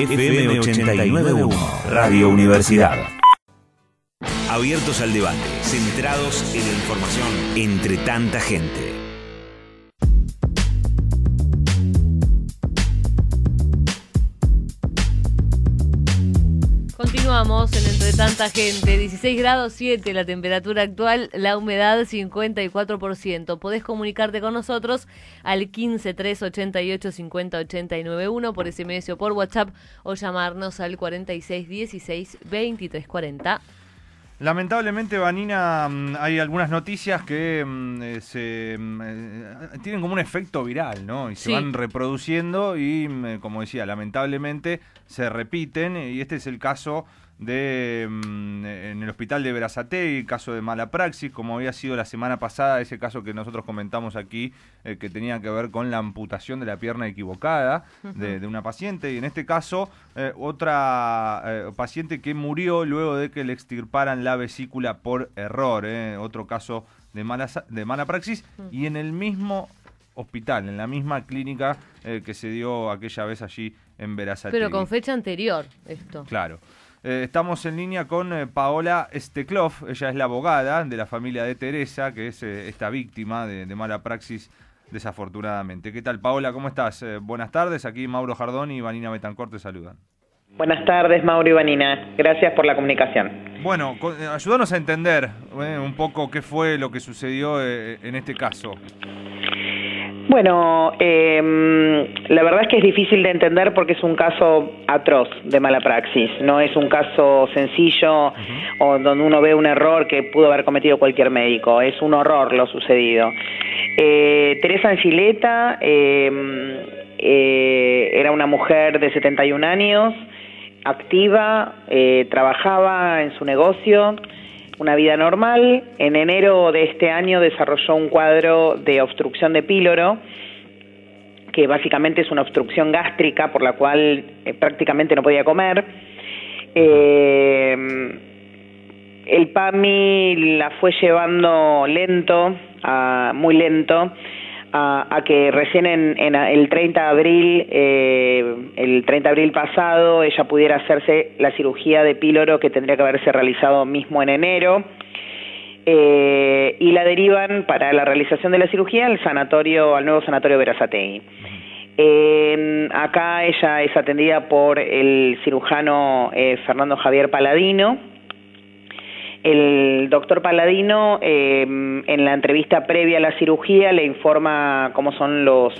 FM 891, Radio Universidad. Abiertos al debate, centrados en la información entre tanta gente. En Entre Tanta Gente, 16 grados 7 la temperatura actual, la humedad 54%. Podés comunicarte con nosotros al 15 388 50 89 por SMS o por WhatsApp o llamarnos al 46 16 23 40. Lamentablemente, Vanina, mm, hay algunas noticias que mm, eh, se, mm, eh, tienen como un efecto viral, ¿no? Y se Sí. van reproduciendo y, como decía, lamentablemente se repiten. Y este es el caso de mm, en el hospital de Berazategui, caso de mala praxis, como había sido la semana pasada, ese caso que nosotros comentamos aquí, eh, que tenía que ver con la amputación de la pierna equivocada de, de una paciente. Y en este caso, eh, otra eh, paciente que murió luego de que le extirparan la vesícula por error. eh, Otro caso de mala, de mala praxis. Y en el mismo hospital, en la misma clínica eh, que se dio aquella vez allí en Berazategui. Pero con fecha anterior esto. Claro. Eh, estamos en línea con eh, Paola Steklov, ella es la abogada de la familia de Teresa, que es eh, esta víctima de, de mala praxis desafortunadamente. ¿Qué tal Paola? ¿Cómo estás? Buenas tardes, aquí Mauro Jardón y Vanina Betancourt te saludan. Buenas tardes, Mauro y Vanina. Gracias por la comunicación. Bueno, ayúdanos a entender un poco qué fue lo que sucedió en este caso. Bueno, eh, la verdad es que es difícil de entender porque es un caso atroz de mala praxis. No es un caso sencillo o donde uno ve un error que pudo haber cometido cualquier médico. Es un horror lo sucedido. Eh, Teresa Angileta eh, eh, era una mujer de 71 años, activa, eh, trabajaba en su negocio una vida normal. En enero de este año desarrolló un cuadro de obstrucción de píloro, que básicamente es una obstrucción gástrica por la cual eh, prácticamente no podía comer. Eh, el PAMI la fue llevando lento, muy lento, a, a que recién en, en el 30 de abril, eh, el 30 de abril pasado, ella pudiera hacerse la cirugía de píloro que tendría que haberse realizado mismo en enero. eh, y la derivan para la realización de la cirugía al sanatorio, al nuevo sanatorio Verazategui. Eh, acá ella es atendida por el cirujano eh, Fernando Javier Paladino. El doctor Paladino eh, en la entrevista previa a la cirugía le informa cómo son los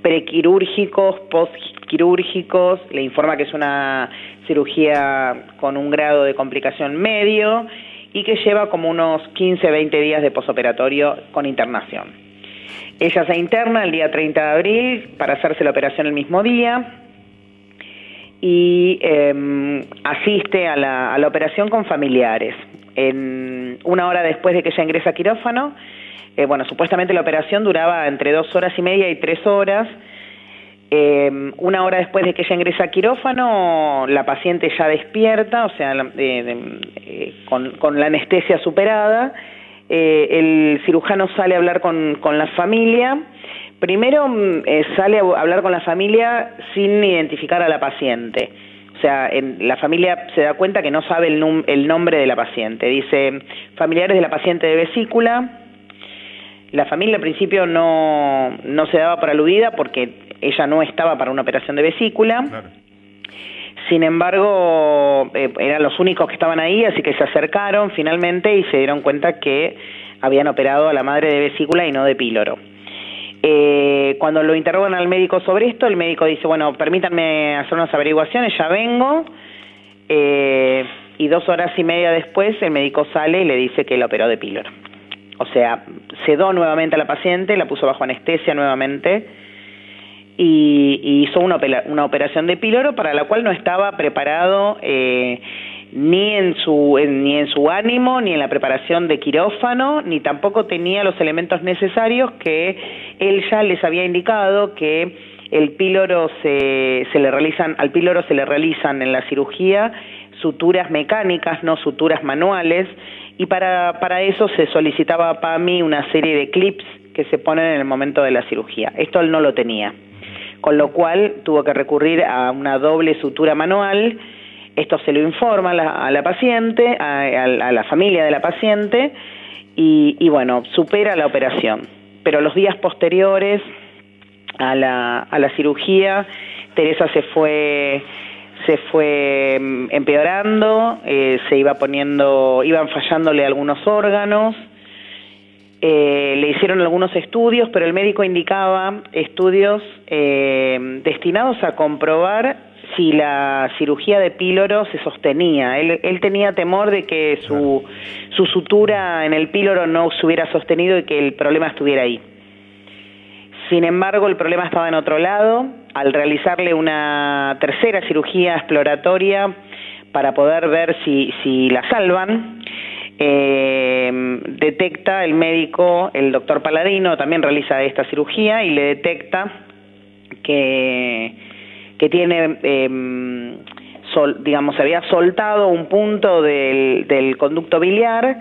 prequirúrgicos, postquirúrgicos, le informa que es una cirugía con un grado de complicación medio y que lleva como unos 15, 20 días de posoperatorio con internación. Ella se interna el día 30 de abril para hacerse la operación el mismo día y eh, asiste a la, a la operación con familiares. En una hora después de que ella ingresa a quirófano, eh, bueno, supuestamente la operación duraba entre dos horas y media y tres horas. Eh, una hora después de que ella ingresa a quirófano, la paciente ya despierta, o sea, eh, eh, con, con la anestesia superada. El cirujano sale a hablar con, con la familia. Primero mm, sale a hablar con la familia sin identificar a la paciente. O sea, en- la familia se da cuenta que no sabe el, num- el nombre de la paciente. Dice, familiares de la paciente de vesícula. La familia al principio no, no se daba por aludida porque ella no estaba para una operación de vesícula. Sin embargo, eh, eran los únicos que estaban ahí, así que se acercaron finalmente y se dieron cuenta que habían operado a la madre de vesícula y no de píloro. Eh, cuando lo interrogan al médico sobre esto, el médico dice, bueno, permítanme hacer unas averiguaciones, ya vengo. Eh, y dos horas y media después el médico sale y le dice que la operó de píloro. O sea, sedó nuevamente a la paciente, la puso bajo anestesia nuevamente y, hizo una, una operación de píloro para la cual no estaba preparado eh, ni en su en- ni en su ánimo ni en la preparación de quirófano ni tampoco tenía los elementos necesarios que él ya les había indicado que el píloro se, se le realizan al píloro se le realizan en la cirugía suturas mecánicas no suturas manuales y para para eso se solicitaba a PAMI una serie de clips que se ponen en el momento de la cirugía esto él no lo tenía con lo cual tuvo que recurrir a una doble sutura manual. Esto se lo informa a la, paciente, a, la familia de la paciente, y, y, bueno, supera la operación. Pero los días posteriores a la, a la cirugía, Teresa se fue se fue mm, empeorando, eh, se iba poniendo, iban fallándole algunos órganos, eh, le hicieron algunos estudios, pero el médico indicaba estudios eh, destinados a comprobar si la cirugía de píloro se sostenía. Él, él tenía temor de que su, su sutura en el píloro no se hubiera sostenido y que el problema estuviera ahí. Sin embargo, el problema estaba en otro lado. Al realizarle una tercera cirugía exploratoria para poder ver si, si la salvan, eh, detecta el médico, el doctor Paladino, también realiza esta cirugía y le detecta que, que tiene, eh, digamos, se había soltado un punto del, del conducto biliar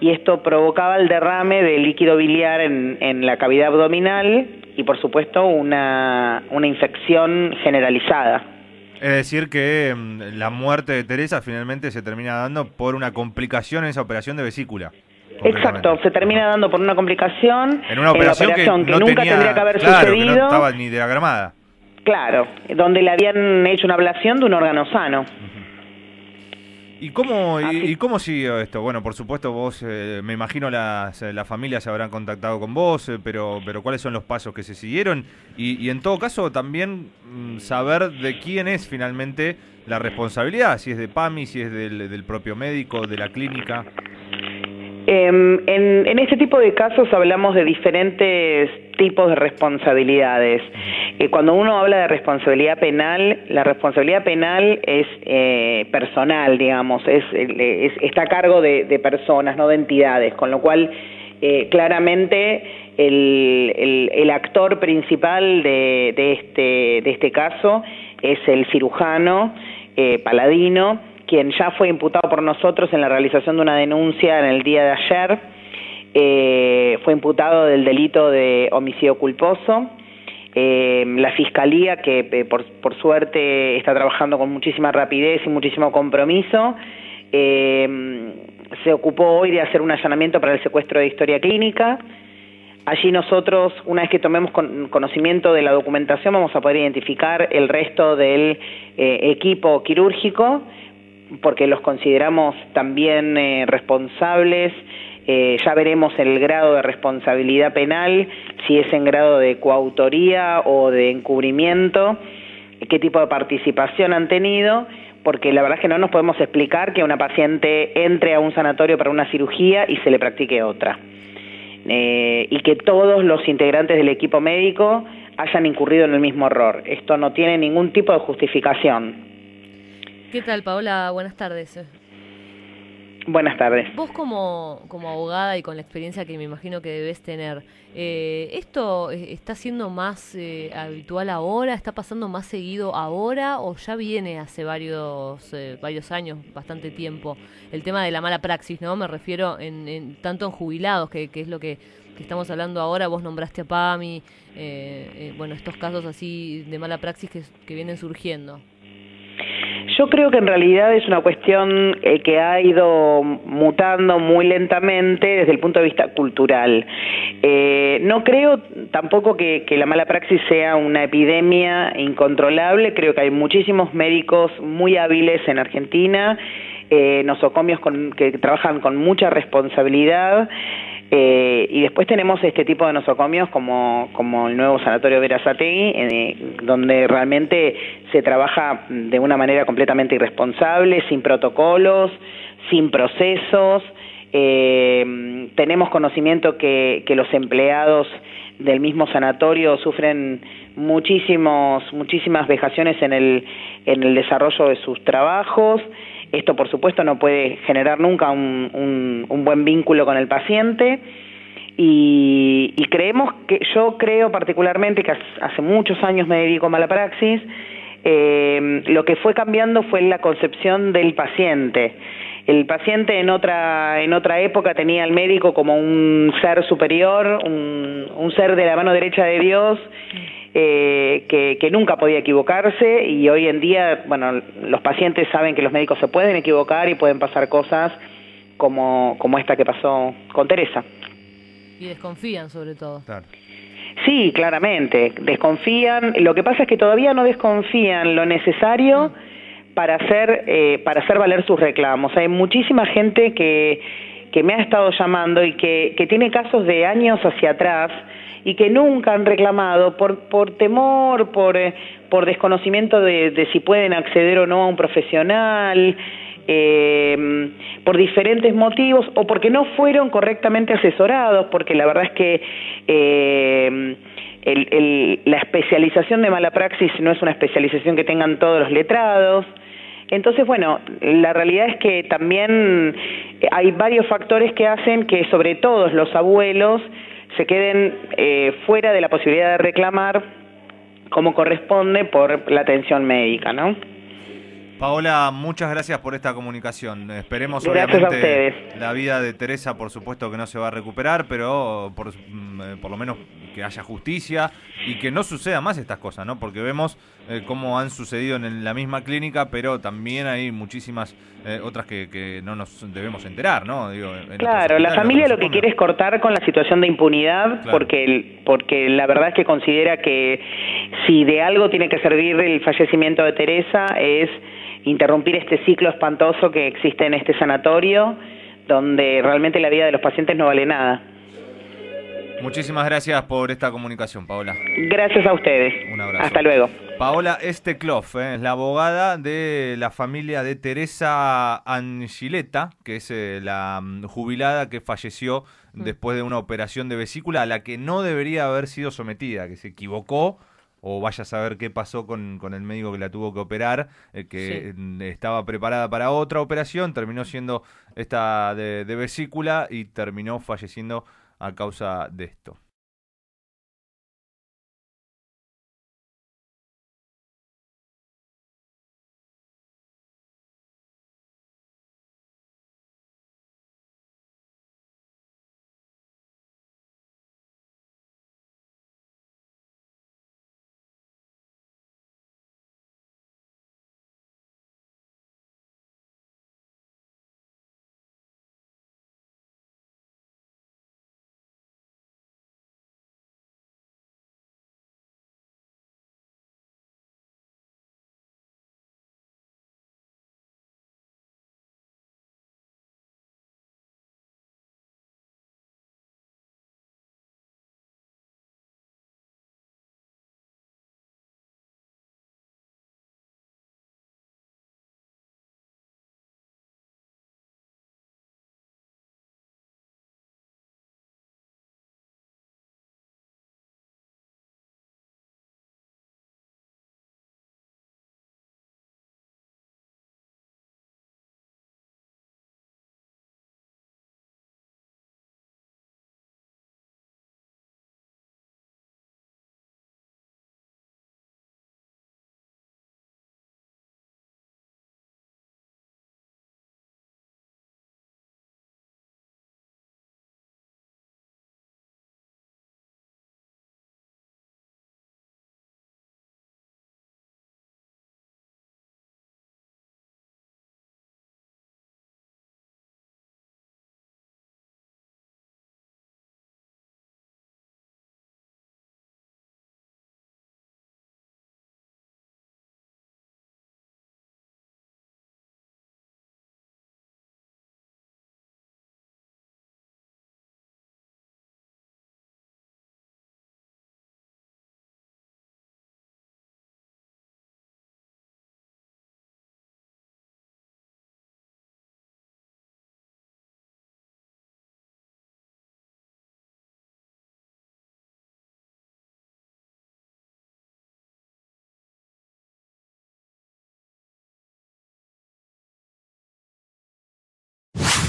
y esto provocaba el derrame de líquido biliar en, en la cavidad abdominal y por supuesto una, una infección generalizada. Es decir, que mm, la muerte de Teresa finalmente se termina dando por una complicación en esa operación de vesícula. Exacto, se termina dando por una complicación en una operación, que, nunca tendría que haber sucedido. no estaba ni diagramada. Claro, donde le habían hecho una ablación de un órgano sano. ¿Y cómo, y, cómo siguió esto? Bueno, por supuesto, vos, eh, me imagino las, la familia se habrán contactado con vos, eh, pero, pero ¿cuáles son los pasos que se siguieron? Y, y en todo caso, también mm, saber de quién es finalmente la responsabilidad, si es de PAMI, si es del, del propio médico, de la clínica. Em, en, en, este tipo de casos hablamos de diferentes tipos de responsabilidades. Eh, cuando uno habla de responsabilidad penal, la responsabilidad penal es eh, personal, digamos, es, está a cargo de, personas, no de entidades, con lo cual eh, claramente el, actor principal de, este, de este caso es el cirujano paladino quien ya fue imputado por nosotros en la realización de una denuncia en el día de ayer, eh, fue imputado del delito de homicidio culposo. Eh, la Fiscalía, que eh, por, por, suerte está trabajando con muchísima rapidez y muchísimo compromiso, se ocupó hoy de hacer un allanamiento para el secuestro de historia clínica. Allí nosotros, una vez que tomemos conocimiento de la documentación, vamos a poder identificar el resto del equipo quirúrgico porque los consideramos también eh, responsables. Eh, ya veremos el grado de responsabilidad penal, si es en grado de coautoría o de encubrimiento, qué tipo de participación han tenido, porque la verdad es que no nos podemos explicar que una paciente entre a un sanatorio para una cirugía y se le practique otra. Eh, y que todos los integrantes del equipo médico hayan incurrido en el mismo error. Esto no tiene ningún tipo de justificación. ¿Qué tal, Paola? Buenas tardes. Buenas tardes. Vos como, como abogada y con la experiencia que me imagino que debes tener, eh, ¿esto está siendo más eh, habitual ahora? ¿Está pasando más seguido ahora o ya viene hace varios, eh, varios años, bastante tiempo? El tema de la mala praxis, ¿no? Me refiero en, tanto en jubilados, que, es lo que, estamos hablando ahora. Vos nombraste a PAMI, bueno, estos casos así de mala praxis que, que vienen surgiendo. Yo creo que en realidad es una cuestión eh, que ha ido mutando muy lentamente desde el punto de vista cultural. Eh, no creo tampoco que, la mala praxis sea una epidemia incontrolable, creo que hay muchísimos médicos muy hábiles en Argentina, eh, nosocomios que trabajan con mucha responsabilidad. Eh, y después tenemos este tipo de nosocomios como, como el nuevo sanatorio Verazategui, eh, donde realmente se trabaja de una manera completamente irresponsable, sin protocolos, sin procesos. Eh, tenemos conocimiento que, los empleados del mismo sanatorio sufren muchísimos, muchísimas vejaciones en el, en el desarrollo de sus trabajos. Esto, por supuesto, no puede generar nunca un, un, buen vínculo con el paciente. Y, creemos que, yo creo particularmente que hace muchos años me dedico a mala praxis, eh, lo que fue cambiando fue la concepción del paciente. El paciente en otra, en otra época tenía al médico como un ser superior, un, un ser de la mano derecha de Dios, eh, que, que, nunca podía equivocarse y hoy en día, bueno, los pacientes saben que los médicos se pueden equivocar y pueden pasar cosas como, como esta que pasó con Teresa. Y desconfían sobre todo. Sí, claramente, desconfían. Lo que pasa es que todavía no desconfían lo necesario para hacer, eh, para hacer valer sus reclamos. Hay muchísima gente que, que me ha estado llamando y que, que tiene casos de años hacia atrás y que nunca han reclamado por, por temor, por, eh, por desconocimiento de, de, si pueden acceder o no a un profesional, eh, por diferentes motivos o porque no fueron correctamente asesorados, porque la verdad es que eh, el, la especialización de mala praxis no es una especialización que tengan todos los letrados. Entonces, bueno, la realidad es que también hay varios factores que hacen que sobre todo los abuelos se queden eh, fuera de la posibilidad de reclamar como corresponde por la atención médica, ¿no? Paola, muchas gracias por esta comunicación. Esperemos obviamente la vida de Teresa, por supuesto que no se va a recuperar, pero por, mm, eh, por lo menos que haya justicia y que no suceda más estas cosas, ¿no? Porque vemos eh, cómo han sucedido en la misma clínica, pero también hay muchísimas eh, otras que, no nos debemos enterar, ¿no? claro, la familia lo que quiere es cortar con la situación de impunidad, porque, porque la verdad es que considera que si de algo tiene que servir el fallecimiento de Teresa es interrumpir este ciclo espantoso que existe en este sanatorio, donde realmente la vida de los pacientes no vale nada. Muchísimas gracias por esta comunicación, Paola. Gracias a ustedes. Un abrazo. Hasta luego. Paola Estekloff eh, es la abogada de la familia de Teresa Angileta, que es eh, la mm, jubilada que falleció mm. después de una operación de vesícula a la que no debería haber sido sometida, que se equivocó o vaya a saber qué pasó con, con el médico que la tuvo que operar, eh, que estaba preparada para otra operación, terminó siendo esta de, de vesícula y terminó falleciendo a causa de esto.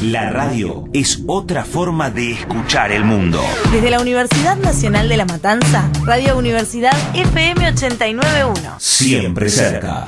La radio es otra forma de escuchar el mundo. Desde la Universidad Nacional de La Matanza, Radio Universidad FM 891. Siempre cerca.